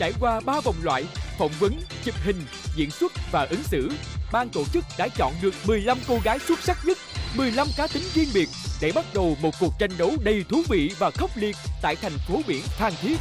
Trải qua 3 vòng loại, phỏng vấn, chụp hình, diễn xuất và ứng xử, ban tổ chức đã chọn được 15 cô gái xuất sắc nhất, 15 cá tính riêng biệt để bắt đầu một cuộc tranh đấu đầy thú vị và khốc liệt tại thành phố biển Phan Thiết.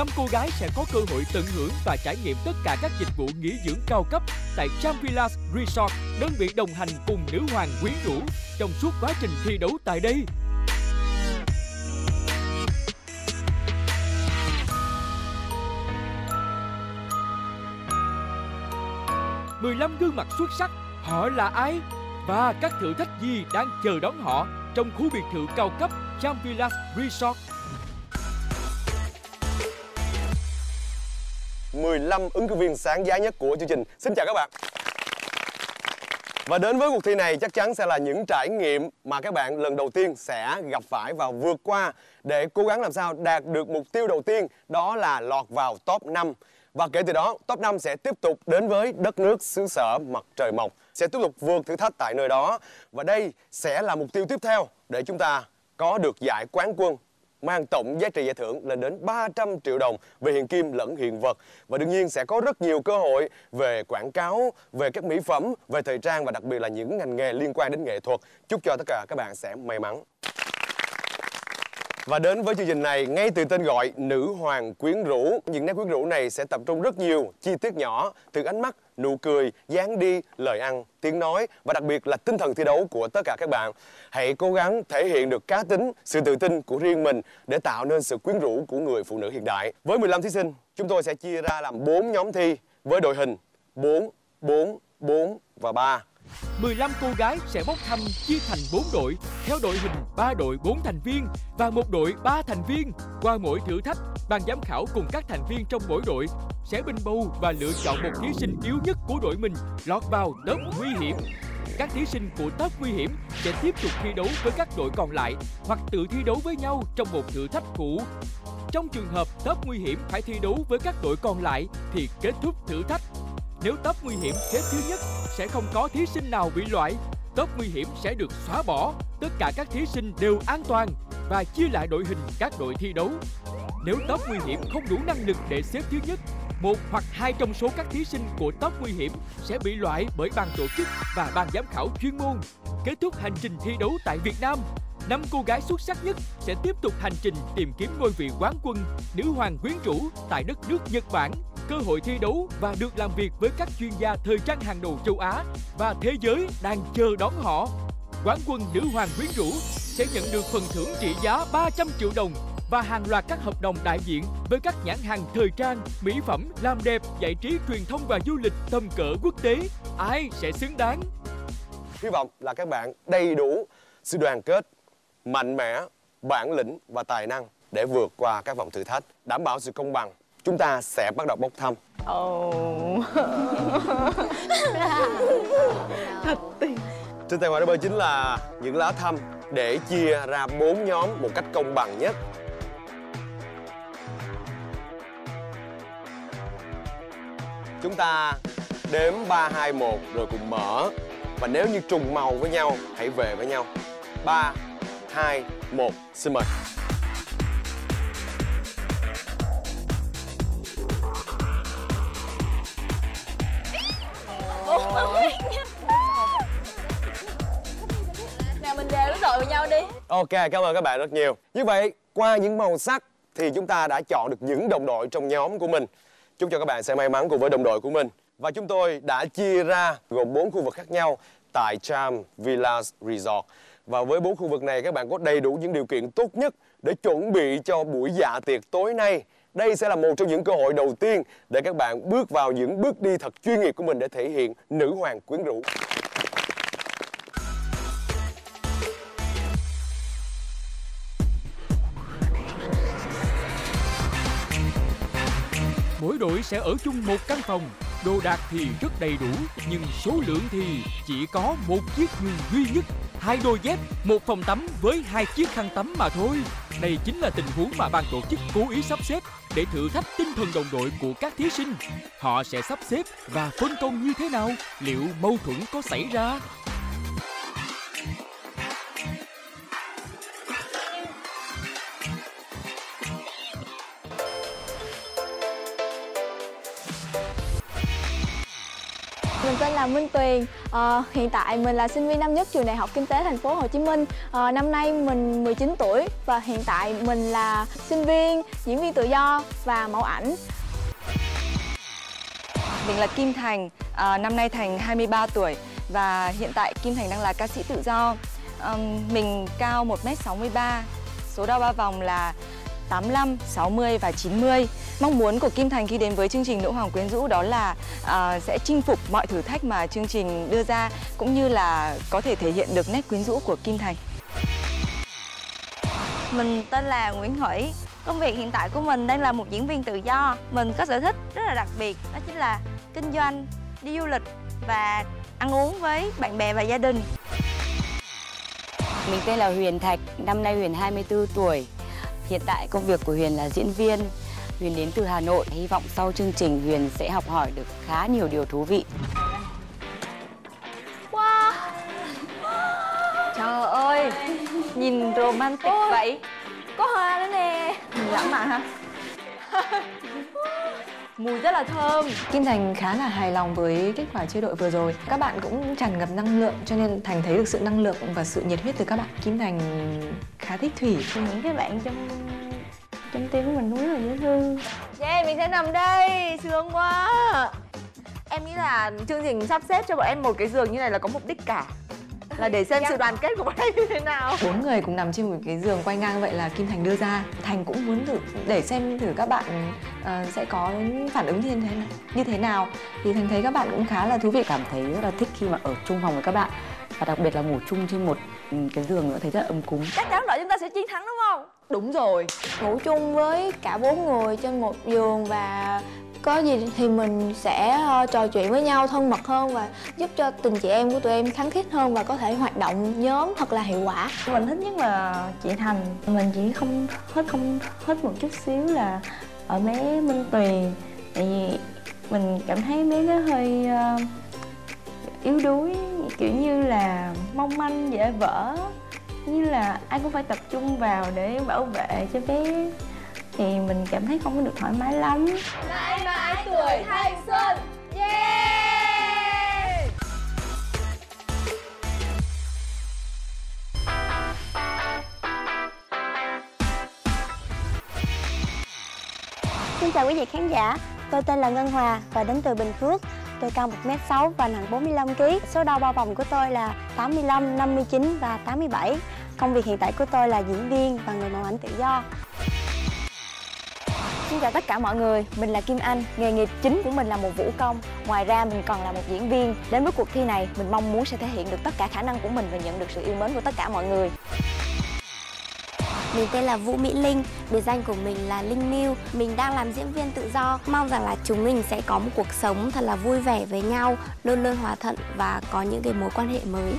15 cô gái sẽ có cơ hội tận hưởng và trải nghiệm tất cả các dịch vụ nghỉ dưỡng cao cấp tại Champilas Resort, đơn vị đồng hành cùng nữ hoàng quyến rũ trong suốt quá trình thi đấu tại đây. mười lăm gương mặt xuất sắc, họ là ai? Và các thử thách gì đang chờ đón họ trong khu biệt thự cao cấp Champilas Resort 15 ứng cử viên sáng giá nhất của chương trình. Xin chào các bạn. Và đến với cuộc thi này chắc chắn sẽ là những trải nghiệm mà các bạn lần đầu tiên sẽ gặp phải và vượt qua để cố gắng làm sao đạt được mục tiêu đầu tiên đó là lọt vào top 5. Và kể từ đó, top 5 sẽ tiếp tục đến với đất nước xứ sở mặt trời mọc, sẽ tiếp tục vượt thử thách tại nơi đó. Và đây sẽ là mục tiêu tiếp theo để chúng ta có được giải quán quân mang tổng giá trị giải thưởng lên đến 300 triệu đồng về hiện kim lẫn hiện vật và đương nhiên sẽ có rất nhiều cơ hội về quảng cáo, về các mỹ phẩm, về thời trang và đặc biệt là những ngành nghề liên quan đến nghệ thuật. Chúc cho tất cả các bạn sẽ may mắn. Và đến với chương trình này, ngay từ tên gọi Nữ Hoàng Quyến Rũ, những nét quyến rũ này sẽ tập trung rất nhiều chi tiết nhỏ từ ánh mắt, nụ cười, dáng đi, lời ăn, tiếng nói và đặc biệt là tinh thần thi đấu của tất cả các bạn. Hãy cố gắng thể hiện được cá tính, sự tự tin của riêng mình để tạo nên sự quyến rũ của người phụ nữ hiện đại. Với 15 thí sinh, chúng tôi sẽ chia ra làm 4 nhóm thi với đội hình 4, 4, 4 và 3. 15 cô gái sẽ bốc thăm chia thành 4 đội theo đội hình 3 đội 4 thành viên và một đội 3 thành viên. Qua mỗi thử thách, ban giám khảo cùng các thành viên trong mỗi đội sẽ bình bầu và lựa chọn một thí sinh yếu nhất của đội mình lọt vào top nguy hiểm. Các thí sinh của top nguy hiểm sẽ tiếp tục thi đấu với các đội còn lại hoặc tự thi đấu với nhau trong một thử thách cũ. Trong trường hợp top nguy hiểm phải thi đấu với các đội còn lại thì kết thúc thử thách nếu top nguy hiểm xếp thứ nhất sẽ không có thí sinh nào bị loại. Top nguy hiểm sẽ được xóa bỏ. Tất cả các thí sinh đều an toàn và chia lại đội hình các đội thi đấu. Nếu top nguy hiểm không đủ năng lực để xếp thứ nhất, một hoặc hai trong số các thí sinh của top nguy hiểm sẽ bị loại bởi ban tổ chức và ban giám khảo chuyên môn. Kết thúc hành trình thi đấu tại Việt Nam, năm cô gái xuất sắc nhất sẽ tiếp tục hành trình tìm kiếm ngôi vị quán quân nữ hoàng quyến rũ tại đất nước Nhật Bản cơ hội thi đấu và được làm việc với các chuyên gia thời trang hàng đầu châu Á và thế giới đang chờ đón họ. Quán quân nữ hoàng quyến rũ sẽ nhận được phần thưởng trị giá 300 triệu đồng và hàng loạt các hợp đồng đại diện với các nhãn hàng thời trang, mỹ phẩm, làm đẹp, giải trí, truyền thông và du lịch tầm cỡ quốc tế. Ai sẽ xứng đáng? hy vọng là các bạn đầy đủ sự đoàn kết mạnh mẽ bản lĩnh và tài năng để vượt qua các vòng thử thách đảm bảo sự công bằng chúng ta sẽ bắt đầu bốc thăm. Ồ. Thật tình. Trên tay ngoài đó bơi chính là những lá thăm để chia ra bốn nhóm một cách công bằng nhất. Chúng ta đếm ba hai một rồi cùng mở. Và nếu như trùng màu với nhau hãy về với nhau. Ba hai một xin mời đi Ok, cảm ơn các bạn rất nhiều. Như vậy, qua những màu sắc thì chúng ta đã chọn được những đồng đội trong nhóm của mình. Chúc cho các bạn sẽ may mắn cùng với đồng đội của mình. Và chúng tôi đã chia ra gồm 4 khu vực khác nhau tại Charm Villas Resort. Và với bốn khu vực này các bạn có đầy đủ những điều kiện tốt nhất để chuẩn bị cho buổi dạ tiệc tối nay. Đây sẽ là một trong những cơ hội đầu tiên để các bạn bước vào những bước đi thật chuyên nghiệp của mình để thể hiện nữ hoàng quyến rũ. Mỗi đội sẽ ở chung một căn phòng. Đồ đạc thì rất đầy đủ Nhưng số lượng thì chỉ có một chiếc giường duy nhất. Hai đôi dép, một phòng tắm với hai chiếc khăn tắm mà thôi. Đây chính là tình huống mà ban tổ chức cố ý sắp xếp Để thử thách tinh thần đồng đội của các thí sinh. Họ sẽ sắp xếp và phân công như thế nào? Liệu mâu thuẫn có xảy ra? Mình tên là Minh Tuyền. À, hiện tại mình là sinh viên năm nhất trường Đại học Kinh tế Thành phố Hồ Chí Minh. À, năm nay mình 19 tuổi và hiện tại mình là sinh viên, diễn viên tự do và mẫu ảnh. Mình là Kim Thành, à, năm nay Thành 23 tuổi Và hiện tại Kim Thành đang là ca sĩ tự do À, Mình cao 1m63 Số đo ba vòng là 85, 60 và 90 Mong muốn của Kim Thành khi đến với chương trình Nữ Hoàng Quyến Rũ đó là à, sẽ chinh phục mọi thử thách mà chương trình đưa ra Cũng như là có thể thể hiện được nét quyến rũ của Kim Thành Mình tên là Nguyễn Thủy Công việc hiện tại của mình đang là một diễn viên tự do Mình có sở thích rất là đặc biệt Đó chính là kinh doanh, đi du lịch và ăn uống với bạn bè và gia đình Mình tên là Huyền Thạch, năm nay Huyền 24 tuổi. Hiện tại công việc của Huyền là diễn viên. Huyền đến từ Hà Nội, hy vọng sau chương trình Huyền sẽ học hỏi được khá nhiều điều thú vị. Trời ơi, nhìn romantic vậy Có hoa nữa nè. Lãng mạn ha Mùi rất là thơm Kim Thành khá là hài lòng với kết quả chơi đội vừa rồi. Các bạn cũng tràn ngập năng lượng cho nên Thành thấy được sự năng lượng và sự nhiệt huyết từ các bạn. Kim Thành khá thích Thủy. Những cái bạn trong trong tim của mình rất là dễ thương Yeah, mình sẽ nằm đây, sướng quá Em nghĩ là chương trình sắp xếp cho bọn em một cái giường như này là có mục đích cả Là để xem sự đoàn kết của bọn em như thế nào Bốn người cùng nằm trên một cái giường quay ngang vậy là Kim Thành đưa ra. Thành cũng muốn thử để xem thử các bạn ờ, sẽ có phản ứng như thế nào, như thế nào. Thì Thành thấy các bạn cũng khá là thú vị. Cảm thấy rất là thích khi mà ở chung phòng với các bạn. Và đặc biệt là ngủ chung trên một cái giường nữa thấy rất là ấm cúng. Chắc chắn đội chúng ta sẽ chiến thắng đúng không? Đúng rồi Ngủ chung với cả bốn người trên một giường và có gì thì mình sẽ ờ, trò chuyện với nhau thân mật hơn và giúp cho tình chị em của tụi em khắng khít hơn và có thể hoạt động nhóm thật là hiệu quả. Mình thích nhất là chị Thành Mình chỉ không hết không hết một chút xíu là ở bé Minh Tuyền Tại vì mình cảm thấy bé nó hơi ờ, yếu đuối Kiểu như là mong manh dễ vỡ Như là ai cũng phải tập trung vào để bảo vệ cho bé Thì mình cảm thấy không có được thoải mái lắm Mãi mãi tuổi thanh xuân. Yeah! Xin chào quý vị khán giả, tôi tên là Ngân Hòa và đến từ Bình Phước. Tôi cao 1m6 và nặng 45kg. Số đo bao vòng của tôi là 85, 59 và 87. Công việc hiện tại của tôi là diễn viên và người mẫu ảnh tự do. Xin chào tất cả mọi người, mình là Kim Anh. Nghề nghiệp chính của mình là một vũ công. Ngoài ra mình còn là một diễn viên. Đến với cuộc thi này, mình mong muốn sẽ thể hiện được tất cả khả năng của mình và nhận được sự yêu mến của tất cả mọi người. Mình tên là Vũ Mỹ Linh, biệt danh của mình là Linh Miu. Mình đang làm diễn viên tự do. Mong rằng là chúng mình sẽ có một cuộc sống thật là vui vẻ với nhau, luôn luôn hòa thuận và có những cái mối quan hệ mới.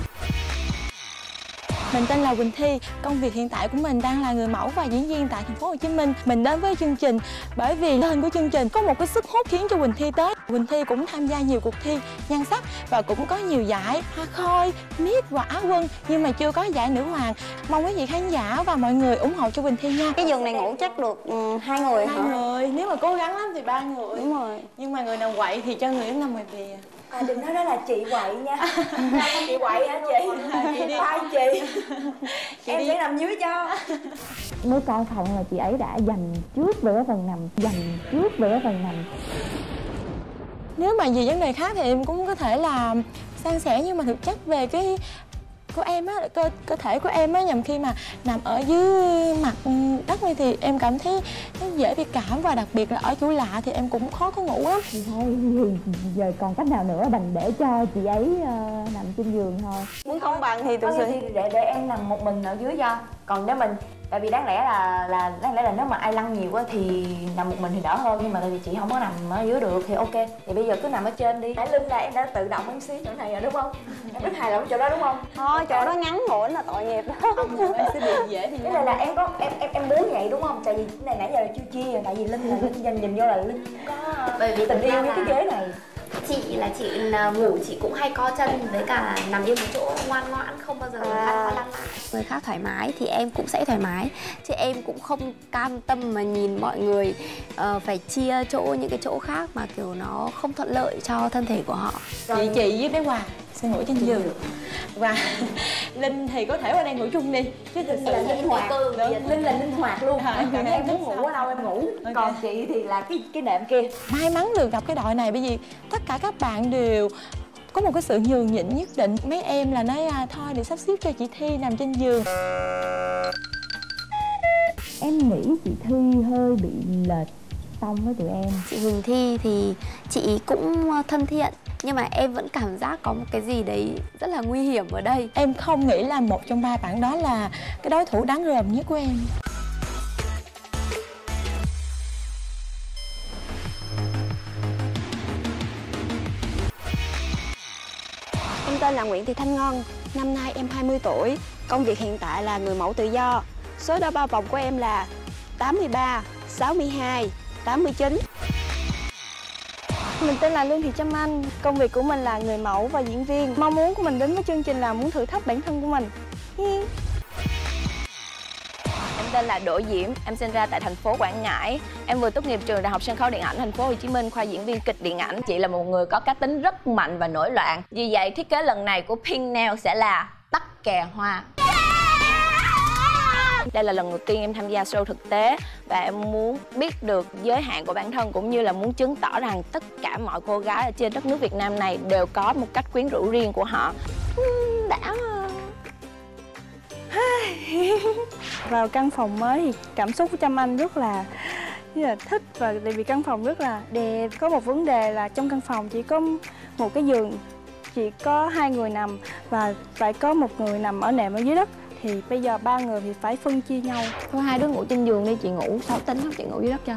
Mình tên là Quỳnh Thi, công việc hiện tại của mình đang là người mẫu và diễn viên tại thành phố Hồ Chí Minh. Mình đến với chương trình bởi vì tên của chương trình có một cái sức hút khiến cho Quỳnh Thi tới. Quỳnh Thi cũng tham gia nhiều cuộc thi nhan sắc và cũng có nhiều giải hoa khôi, miss và á quân nhưng mà chưa có giải nữ hoàng. Mong quý vị khán giả và mọi người ủng hộ cho Quỳnh Thi nha. Cái giường này ngủ chắc được ừ, hai người Hai người, nếu mà cố gắng lắm thì ba người. Đúng rồi. Nhưng mà người nào quậy thì cho người đó nằm ngoài bìa. À, đừng nói đó là chị quậy nha chị quậy hả chị Chị đi. Hai chị Chị em đi. sẽ nằm dưới cho mới coi phòng là chị ấy đã dành trước về cái phần nằm dành trước về cái phần nằm Nếu mà vì vấn đề khác thì em cũng có thể là san sẻ nhưng mà thực chất về cái của em á cơ cơ thể của em á nhằm khi mà nằm ở dưới mặt đất này thì em cảm thấy nó dễ bị cảm và đặc biệt là ở chỗ lạ thì em cũng khó có ngủ lắm. Thì thôi giờ còn cách nào nữa bằng để cho chị ấy ờ, nằm trên giường thôi. Muốn công bằng thì tụi thì để để em nằm một mình ở dưới cho. Còn nếu mình tại vì đáng lẽ là là đáng lẽ là nếu mà ai lăn nhiều quá thì nằm một mình thì đỡ hơn nhưng mà tại vì chị không có nằm ở dưới được thì ok. Thì bây giờ cứ nằm ở trên đi. Nãy lưng là em đã tự động em xí chỗ này rồi đúng không? Em rất hài lòng chỗ đó đúng không? Thôi chỗ đó ngắn ngủn là tội nghiệp. Em sẽ bị dễ bị cái này là em có em em em muốn vậy đúng không? Tại vì cái này nãy giờ là chưa chia tại vì linh là linh nhìn nhìn vô là linh có. Bởi vì tình yêu với cái ghế này Chị là chị ngủ chị cũng hay co chân với cả nằm yên một chỗ ngoan ngoãn không bao giờ lăn qua lăn lại. Người khác thoải mái thì em cũng sẽ thoải mái Chứ em cũng không cam tâm mà nhìn mọi người ờ, phải chia chỗ những cái chỗ khác mà kiểu nó không thuận lợi cho thân thể của họ. Chị chị với bé Hòa sẽ ngủ trên giường. Và Linh thì có thể qua đây ngủ chung đi chứ thực sự là linh hoạt. Đúng. linh là linh hoạt luôn. Hả? em cảm thấy em muốn ngủ ở đâu em ngủ. Ok. còn chị thì là cái cái nệm kia. May mắn được gặp cái đội này bởi vì tất cả các bạn đều có một cái sự nhường nhịn nhất định. Mấy em là nói à, thôi để sắp xếp cho chị Thi nằm trên giường. Em nghĩ chị Thi hơi bị lệch tông với tụi em. Chị Huỳnh Thi thì chị cũng ờ, thân thiện nhưng mà em vẫn cảm giác có một cái gì đấy rất là nguy hiểm ở đây. Em không nghĩ là một trong ba bạn đó là cái đối thủ đáng gờm nhất của em. Em tên là Nguyễn Thị Thanh Ngân, năm nay em 20 tuổi, công việc hiện tại là người mẫu tự do. Số đo ba vòng của em là 83, 62, 89. Mình tên là Lương Thị Trâm Anh, công việc của mình là người mẫu và diễn viên. Mong muốn của mình đến với chương trình là muốn thử thách bản thân của mình. Em tên là Đỗ Diễm, em sinh ra tại thành phố Quảng Ngãi. Em vừa tốt nghiệp trường Đại học Sân khấu Điện ảnh thành phố Hồ Chí Minh khoa diễn viên kịch điện ảnh. Chị là một người có cá tính rất mạnh và nổi loạn. Vì vậy thiết kế lần này của Pink Nail sẽ là tắc kè hoa. Đây là lần đầu tiên em tham gia show thực tế và em muốn biết được giới hạn của bản thân cũng như là muốn chứng tỏ rằng tất cả mọi cô gái ở trên đất nước Việt Nam này đều có một cách quyến rũ riêng của họ. Đã. Vào căn phòng mới thì cảm xúc của Trâm Anh rất là rất là thích và tại vì căn phòng rất là đẹp. Có một vấn đề là trong căn phòng chỉ có một cái giường, chỉ có hai người nằm và phải có một người nằm ở nệm ở dưới đất thì bây giờ ba người thì phải phân chia nhau. Thôi hai đứa ngủ trên giường đi chị ngủ. Sao tính không chị ngủ dưới đất cho.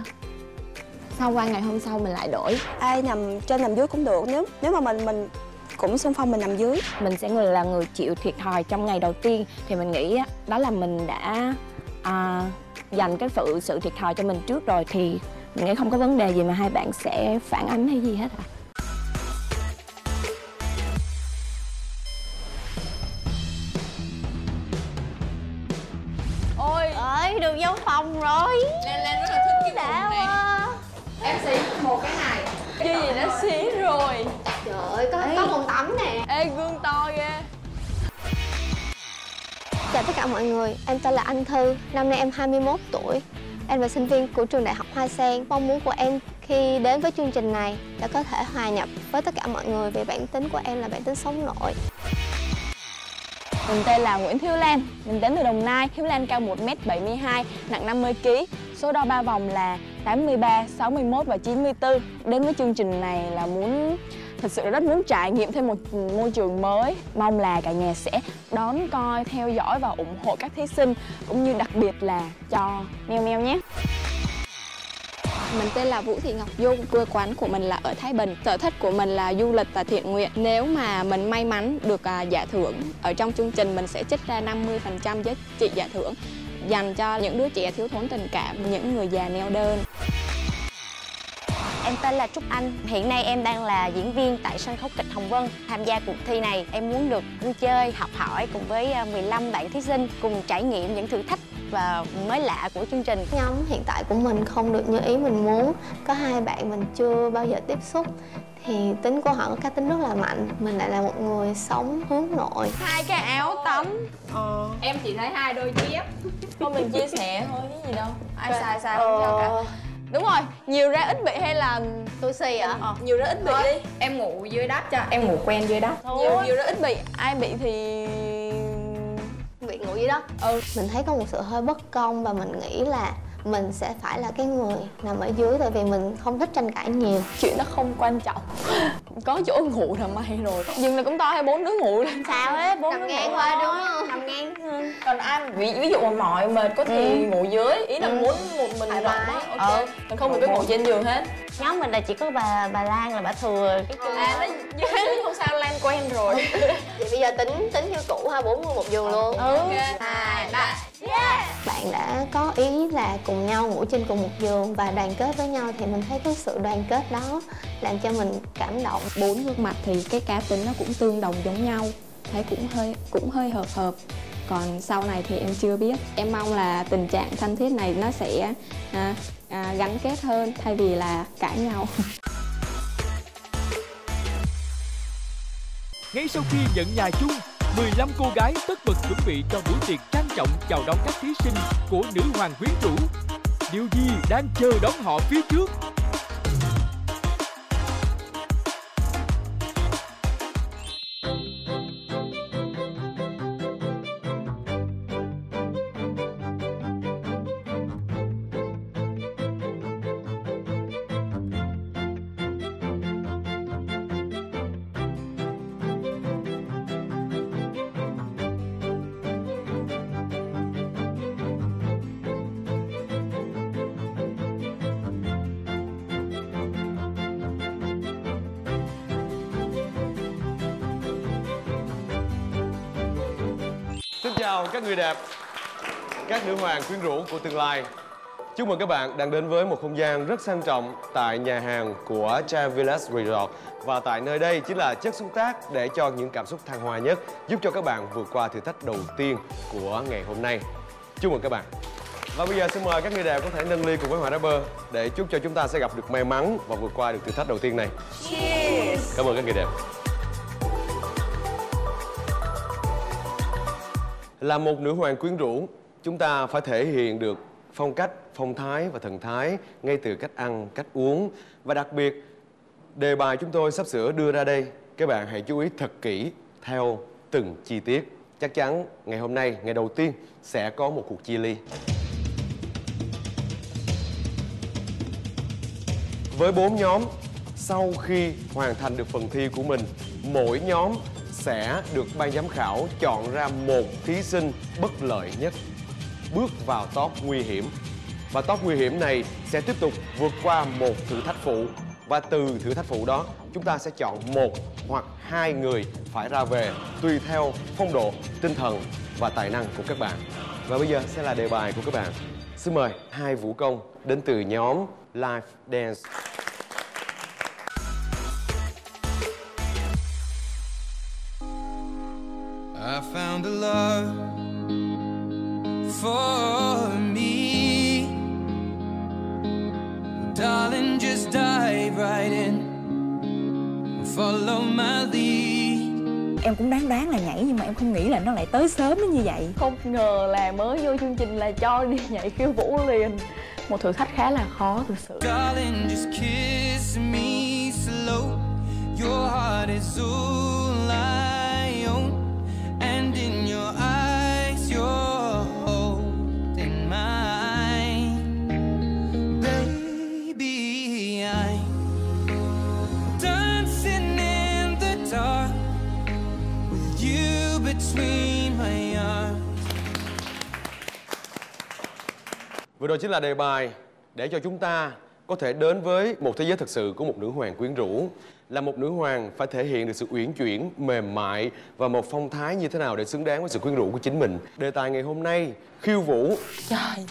Sau qua ngày hôm sau mình lại đổi? Ai nằm trên nằm dưới cũng được nếu nếu mà mình mình cũng xung phong mình nằm dưới. Mình sẽ người là người chịu thiệt thòi trong ngày đầu tiên. Thì mình nghĩ á, đó là mình đã à, dành cái sự sự thiệt thòi cho mình trước rồi. Thì mình nghĩ không có vấn đề gì mà hai bạn sẽ phản ánh hay gì hết à Chào tất cả mọi người, em tên là Anh Thư, năm nay em 21 tuổi. Em là sinh viên của trường Đại học Hoa Sen. Mong muốn của em khi đến với chương trình này là có thể hòa nhập với tất cả mọi người vì bản tính của em là bản tính sống nội. Mình tên là Nguyễn Thiếu Lan, mình đến từ Đồng Nai. Thiếu Lan cao 1m72, nặng 50kg. Số đo ba vòng là 83, 61 và 94 Đến với chương trình này là muốn thật sự rất muốn trải nghiệm thêm một môi trường mới mong là cả nhà sẽ đón coi theo dõi và ủng hộ các thí sinh cũng như đặc biệt là cho meo meo nhé mình tên là Vũ Thị Ngọc Dung, quê quán của mình là ở Thái Bình. Sở thích của mình là du lịch và thiện nguyện. Nếu mà mình may mắn được à, giải thưởng ở trong chương trình mình sẽ trích ra 50% giá trị giải thưởng dành cho những đứa trẻ thiếu thốn tình cảm, những người già neo đơn. Em tên là Trúc Anh, hiện nay em đang là diễn viên tại sân khấu kịch Hồng Vân. Tham gia cuộc thi này, em muốn được vui chơi, học hỏi cùng với 15 à, bạn thí sinh cùng trải nghiệm những thử thách và mới lạ của chương trình. Nhóm hiện tại của mình không được như ý mình muốn. Có hai bạn mình chưa bao giờ tiếp xúc. Thì tính của họ có cá tính rất là mạnh. Mình lại là một người sống hướng nội. Hai cái áo tắm. Ờ. em chỉ thấy hai đôi dép. Thôi mình chia sẻ thôi cái gì đâu. Ai sai sai không sao cả đúng rồi nhiều ra ít bị hay là tôi xì ạ? Ờ, nhiều ra ít bị đi. em ngủ dưới đất cho em ngủ quen dưới đất Thôi. nhiều nhiều ra ít bị ai bị thì bị ngủ dưới đất ừ. Mình thấy có một sự hơi bất công và mình nghĩ là mình sẽ phải là cái người nằm ở dưới tại vì mình không thích tranh cãi nhiều. Chuyện đó không quan trọng. Có chỗ ngủ là may rồi. Nhưng là cũng to hay bốn đứa ngủ lên sao hết bốn đứa ngang qua đúng không? Nằm ngang còn ai ví, ví dụ mà mỏi mệt có thì ừ. ngủ dưới. Ý là ừ. muốn một mình rộng á ok. Ừ. còn không mình cứ ngủ trên giường hết. Nhóm mình là chỉ có bà bà Lan là bà thừa. Cái chân à nó dưới không sao Lan quen rồi. Vậy bây giờ tính tính như cũ ha bốn người một giường luôn. Ừ hai ba. Bạn đã có ý là cùng nhau ngủ trên cùng một giường và đoàn kết với nhau thì mình thấy cái sự đoàn kết đó làm cho mình cảm động. Bốn gương mặt thì cái cá tính nó cũng tương đồng giống nhau thấy cũng hơi cũng hơi hợp hợp. Còn sau này thì em chưa biết. Em mong là tình trạng thân thiết này nó sẽ à, à, gắn kết hơn thay vì là cãi nhau. Ngay sau khi nhận nhà chung 15 cô gái tất bật chuẩn bị cho buổi tiệc trang trọng chào đón các thí sinh của nữ hoàng quyến rũ. Điều gì đang chờ đón họ phía trước? Chào các người đẹp Các nữ hoàng quyến rũ của tương lai. Chúc mừng các bạn đang đến với một không gian rất sang trọng tại nhà hàng của Village Resort. Và tại nơi đây chính là chất xúc tác để cho những cảm xúc thăng hoa nhất Giúp cho các bạn vượt qua thử thách đầu tiên của ngày hôm nay. Chúc mừng các bạn. Và bây giờ xin mời các người đẹp có thể nâng ly cùng với Hoàng Rapper Để chúc cho chúng ta sẽ gặp được may mắn và vượt qua được thử thách đầu tiên này. Cheers. Cảm ơn các người đẹp Là một nữ hoàng quyến rũ, chúng ta phải thể hiện được phong cách, phong thái và thần thái ngay từ cách ăn, cách uống. Và đặc biệt, đề bài chúng tôi sắp sửa đưa ra đây, các bạn hãy chú ý thật kỹ theo từng chi tiết. Chắc chắn ngày hôm nay, ngày đầu tiên sẽ có một cuộc chia ly. Với bốn nhóm, sau khi hoàn thành được phần thi của mình, mỗi nhóm sẽ được ban giám khảo chọn ra một thí sinh bất lợi nhất, bước vào top nguy hiểm. Và top nguy hiểm này sẽ tiếp tục vượt qua một thử thách phụ. Và từ thử thách phụ đó, chúng ta sẽ chọn một hoặc hai người phải ra về tùy theo phong độ, tinh thần và tài năng của các bạn. Và bây giờ sẽ là đề bài của các bạn. Xin mời hai vũ công đến từ nhóm live dance. Found a love for me. Darling, just dive right in. Follow my lead. Em cũng đáng đoán là nhảy nhưng mà em không nghĩ là nó lại tới sớm đến như vậy. Không ngờ là mới vô chương trình là cho đi nhảy khiêu vũ liền. Một thử thách khá là khó thực sự. Darling, just kiss me slow. Your heart is all Vừa rồi chính là đề bài để cho chúng ta có thể đến với một thế giới thực sự của một nữ hoàng quyến rũ là một nữ hoàng phải thể hiện được sự uyển chuyển, mềm mại và một phong thái như thế nào để xứng đáng với sự quyến rũ của chính mình. Đề tài ngày hôm nay khiêu vũ. Trời,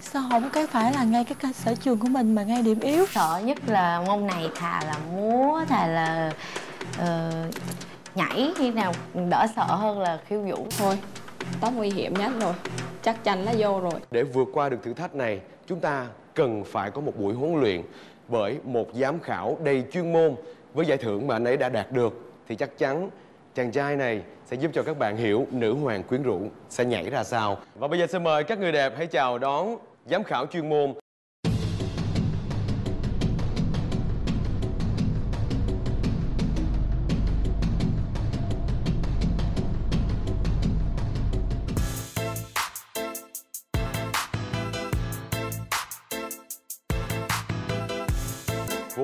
sao không cái phải là ngay cái ca sở trường của mình mà ngay điểm yếu? Sợ nhất là môn này thà là múa, thà là uh, nhảy khi nào đỡ sợ hơn là khiêu vũ. Thôi, tóc nguy hiểm nhất rồi, chắc chắn là vô rồi. Để vượt qua được thử thách này, chúng ta cần phải có một buổi huấn luyện bởi một giám khảo đầy chuyên môn với giải thưởng mà anh ấy đã đạt được thì chắc chắn chàng trai này sẽ giúp cho các bạn hiểu nữ hoàng quyến rũ sẽ nhảy ra sao. Và bây giờ xin mời các người đẹp hãy chào đón giám khảo chuyên môn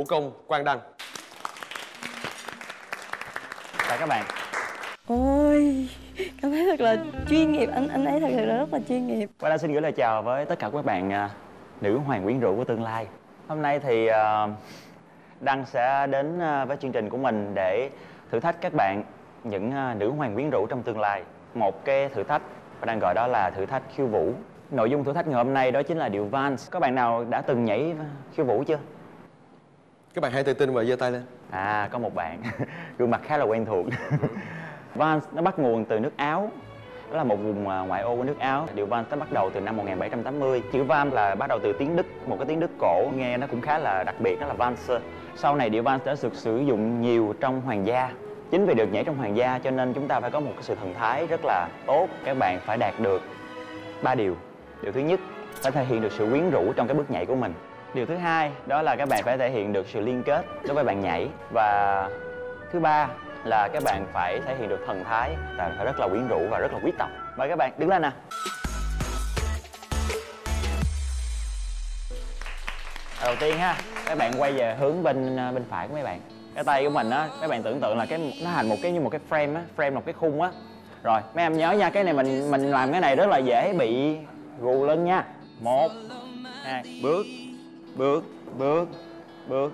Vũ Công Quang Đăng. Chào các bạn. Ôi, cảm thấy thật là chuyên nghiệp, anh anh ấy thật sự là rất là chuyên nghiệp. Quang Đăng xin gửi lời chào với tất cả các bạn uh, nữ hoàng quyến rũ của tương lai. Hôm nay thì uh, Đăng sẽ đến uh, với chương trình của mình để thử thách các bạn những nữ hoàng quyến rũ trong tương lai. Một cái thử thách và đang gọi đó là thử thách khiêu vũ. Nội dung thử thách ngày hôm nay đó chính là điệu vans. Các bạn nào đã từng nhảy khiêu vũ chưa? Các bạn hãy tự tin và giơ tay lên. À, có một bạn. Gương mặt khá là quen thuộc. Vans nó bắt nguồn từ nước Áo. Đó là một vùng à, ngoại ô của nước Áo. Điệu Vans nó bắt đầu từ năm 1780 Chữ Vans là bắt đầu từ tiếng Đức Một cái tiếng Đức cổ. Nghe nó cũng khá là đặc biệt Đó là Valser Sau này điệu Vans đã được sử dụng nhiều trong hoàng gia. Chính vì được nhảy trong hoàng gia cho nên chúng ta phải có một cái sự thần thái rất là tốt. Các bạn phải đạt được ba điều. Điều thứ nhất phải thể hiện được sự quyến rũ trong cái bước nhảy của mình điều thứ hai, đó là các bạn phải thể hiện được sự liên kết đối với bạn nhảy. Và thứ ba là các bạn phải thể hiện được thần thái và phải rất là quyến rũ và rất là quý tộc mời các bạn đứng lên nè. Đầu tiên ha, các bạn quay về hướng bên à, bên phải của mấy bạn. Cái tay của mình á, mấy bạn tưởng tượng là cái, nó thành một cái như một cái frame á, frame một cái khung á. Rồi, mấy em nhớ nha, cái này mình mình làm cái này rất là dễ bị gù lưng nha. Một, hai, bước bước bước bước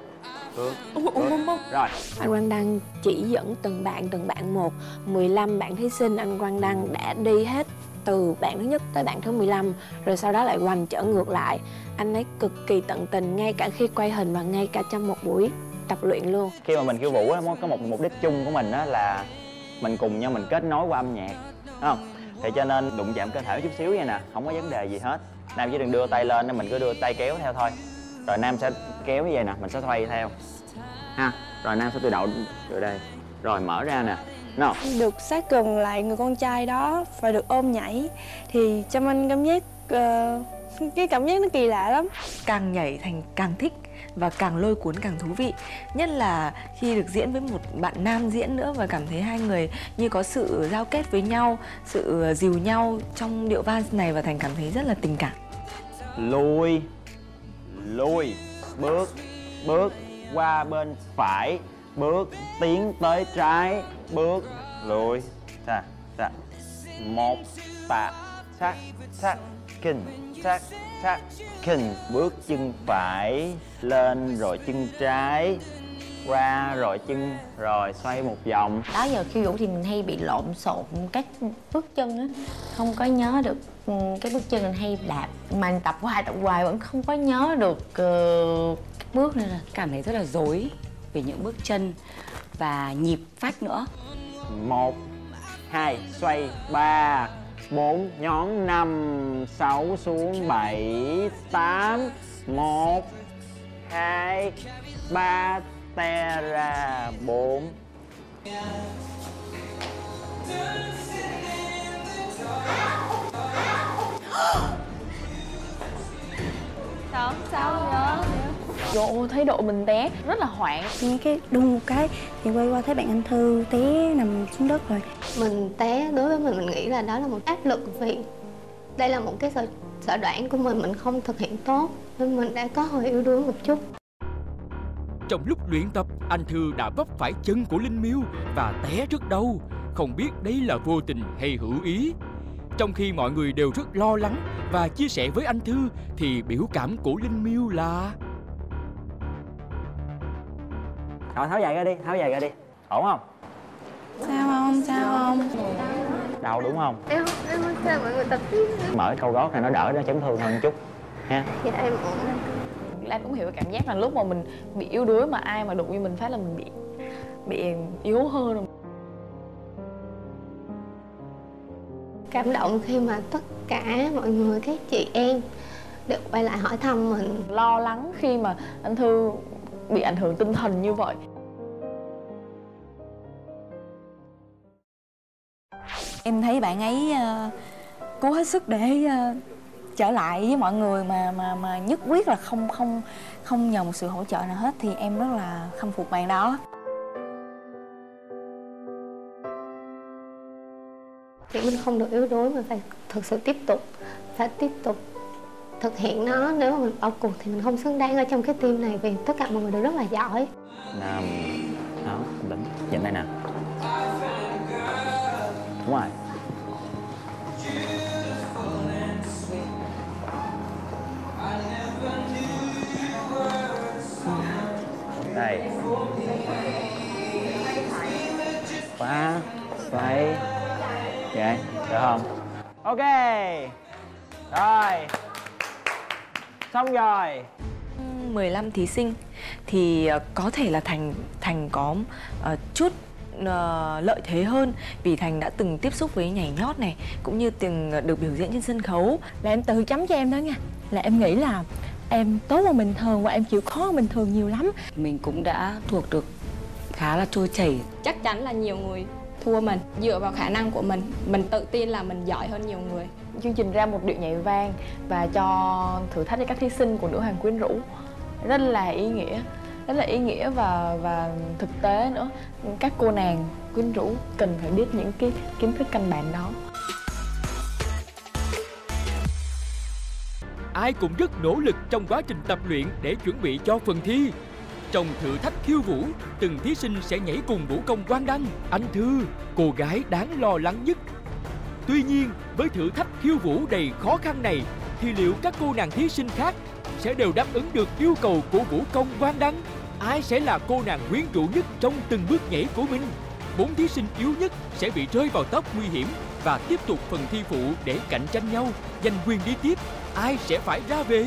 bước, bước. rồi. Anh Quang Đăng chỉ dẫn từng bạn từng bạn một. 15 bạn thí sinh anh Quang Đăng đã đi hết từ bạn thứ nhất tới bạn thứ 15 rồi sau đó lại quanh trở ngược lại. Anh ấy cực kỳ tận tình ngay cả khi quay hình và ngay cả trong một buổi tập luyện luôn. Khi mà mình khiêu vũ có một mục đích chung của mình đó là mình cùng nhau mình kết nối qua âm nhạc đúng không? Thì cho nên đụng chạm cơ thể chút xíu vậy nè không có vấn đề gì hết. Nam chỉ đừng đưa tay lên nên mình cứ đưa tay kéo theo thôi rồi nam sẽ kéo như vậy nè mình sẽ xoay theo. Ha rồi nam sẽ tự động từ đây. Rồi mở ra nè. Nào. Được sát gần lại người con trai đó và được ôm nhảy thì cho anh cảm giác uh, cái cảm giác nó kỳ lạ lắm. Càng nhảy thành càng thích và càng lôi cuốn càng thú vị. Nhất là khi được diễn với một bạn nam diễn nữa và cảm thấy hai người như có sự giao kết với nhau sự dìu nhau trong điệu vals này và thành cảm thấy rất là tình cảm. Lùi lùi, bước bước qua bên phải, bước tiến tới trái, bước lùi. Ta ta một tạ sát sát kinh sát sát kinh, bước chân phải, lên rồi chân trái, qua rồi chân, rồi xoay một vòng. Đó giờ khiêu vũ thì mình hay bị lộn xộn các bước chân á, không có nhớ được. Ừ, cái bước chân mình hay đạp mà tập hoài tập hoài vẫn không có nhớ được uh, bước nên là cảm thấy rất là dối về những bước chân và nhịp phách nữa. Một hai xoay ba bốn nhón năm sáu xuống bảy tám một hai ba te ra bốn sao? Sao nhớ Vô thấy độ mình té rất là hoảng. Nghe cái đùng một cái thì quay qua thấy bạn anh Thư té nằm xuống đất rồi. Mình té đối với mình mình nghĩ là đó là một áp lực vì đây là một cái sở, sở đoạn của mình mình không thực hiện tốt nên mình đã có hơi yếu đuối một chút. Trong lúc luyện tập, anh Thư đã vấp phải chân của Linh Miêu và té rất đau. Không biết đây là vô tình hay hữu ý. Trong khi mọi người đều rất lo lắng và chia sẻ với anh Thư thì biểu cảm của Linh Miêu là Rồi tháo giày ra đi, tháo giày ra đi Ổn không? Sao không? Sao không? Đau đúng không? em em muốn cho mọi người tập tiếp Mở câu gót này nó đỡ nó chấn thương hơn chút ha dạ em ổn Lan cũng hiểu cái cảm giác là lúc mà mình bị yếu đuối mà ai mà đụng như mình phát là mình bị bị yếu hơn rồi. Cảm động khi mà tất cả mọi người các chị em đều quay lại hỏi thăm mình lo lắng khi mà anh Thư bị ảnh hưởng tinh thần như vậy. Em thấy bạn ấy uh, cố hết sức để uh, trở lại với mọi người mà mà mà nhất quyết là không không không nhờ một sự hỗ trợ nào hết thì em rất là khâm phục bạn đó. Thì mình không được yếu đuối mà phải thực sự tiếp tục phải tiếp tục thực hiện nó. Nếu mà mình bỏ cuộc thì mình không xứng đáng ở trong cái team này vì tất cả mọi người đều rất là giỏi. Nam, Đó, đỉnh Nhìn đây nè. Đúng rồi. Đây. Ba Xoay Vậy, được không? Ok Rồi Xong rồi 15 thí sinh thì ờ, có thể là Thành Thành có uh, chút uh, lợi thế hơn vì Thành đã từng tiếp xúc với nhảy nhót này cũng như từng được biểu diễn trên sân khấu. Là em tự chấm cho em đó nha. Là em nghĩ là em tốt hơn bình thường và em chịu khó hơn bình thường nhiều lắm. Mình cũng đã thuộc được khá là trôi chảy. Chắc chắn là nhiều người thua mình dựa vào khả năng của mình mình tự tin là mình giỏi hơn nhiều người. Chương trình ra một điệu nhảy vang và cho thử thách cho các thí sinh của nữ hoàng quyến rũ. Rất là ý nghĩa rất là ý nghĩa và và thực tế nữa. Các cô nàng quyến rũ cần phải biết những cái kiến thức căn bản đó. Ai cũng rất nỗ lực trong quá trình tập luyện để chuẩn bị cho phần thi trong thử thách khiêu vũ, từng thí sinh sẽ nhảy cùng vũ công quang đăng, anh Thư, cô gái đáng lo lắng nhất. Tuy nhiên, với thử thách khiêu vũ đầy khó khăn này, thì liệu các cô nàng thí sinh khác sẽ đều đáp ứng được yêu cầu của vũ công quang đăng? Ai sẽ là cô nàng quyến rũ nhất trong từng bước nhảy của mình? Bốn thí sinh yếu nhất sẽ bị rơi vào tóc nguy hiểm và tiếp tục phần thi phụ để cạnh tranh nhau, giành quyền đi tiếp. Ai sẽ phải ra về?